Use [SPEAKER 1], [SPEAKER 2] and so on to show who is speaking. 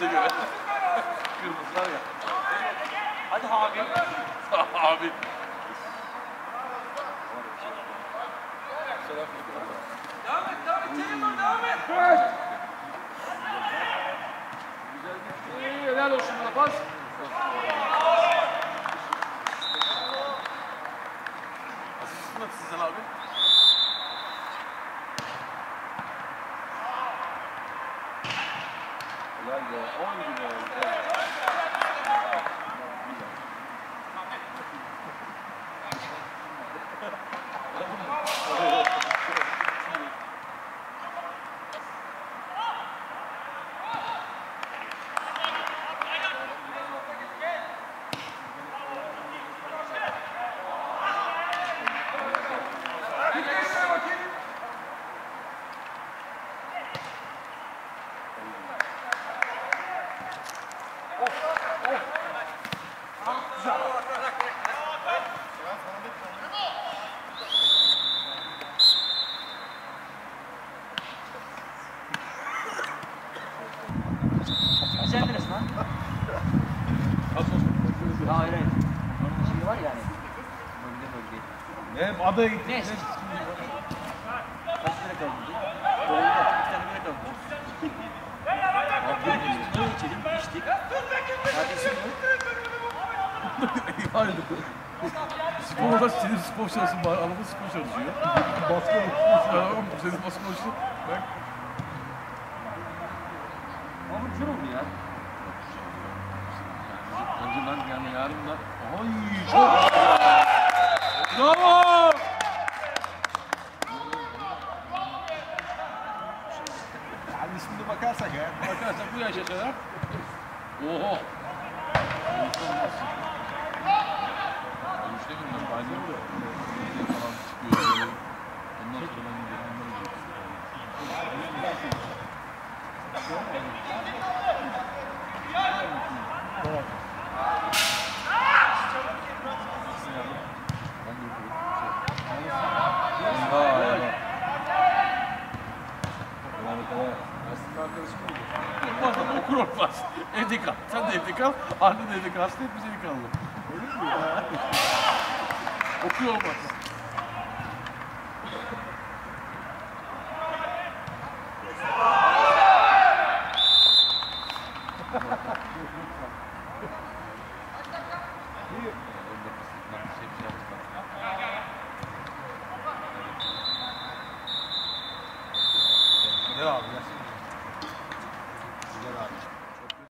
[SPEAKER 1] Absolut. Kırmızılar ya.
[SPEAKER 2] Hadi abi.
[SPEAKER 1] Abi.
[SPEAKER 2] Devam et, devam et. Telefon devam et.
[SPEAKER 3] İyi, helal olsun bana pas.
[SPEAKER 1] Nasılsın sen abi?
[SPEAKER 3] Helal be. 10 gün oldu.
[SPEAKER 2] 俺は
[SPEAKER 4] こんなん。Hayır hayır. Onun şeyi var yani. Bölge bölge.
[SPEAKER 3] Ne? Adaya gittik.
[SPEAKER 4] Neyse. Kaç lira kaldı? Doğru iki tane bile kaldı. Abi ne içelim içtik. Kardeşim mi?
[SPEAKER 3] Yani spor olarak senin spor çalışsın bari. Araba spor çalışıyor. Baskı olsun. Arabam senin baskı olsun. Ben
[SPEAKER 4] Ama bu güzel oldu ya.
[SPEAKER 1] Ben yani yarın da
[SPEAKER 3] Ay çok Bravo! Yani şimdi bakarsak ya.
[SPEAKER 1] bakarsak bu yaşa kadar Oho. Üçte gün ben bazen de falan çıkıyor. Ama okur olmaz. Evde kal. Sen de evde kal. Annen de evde kal. Hasta hep biz evde kalalım. Öyle mi? Okuyor olmaz. obvias.